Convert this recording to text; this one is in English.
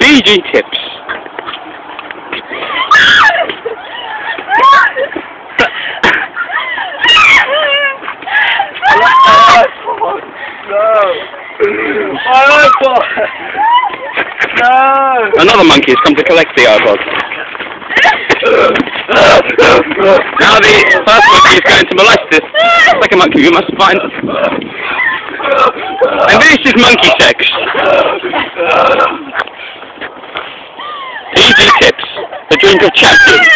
PG tips. No! Another monkey has come to collect the iPod. Now the first monkey is going to molest this second monkey. We must find. This is monkey sex. PG tips. The drink of champions.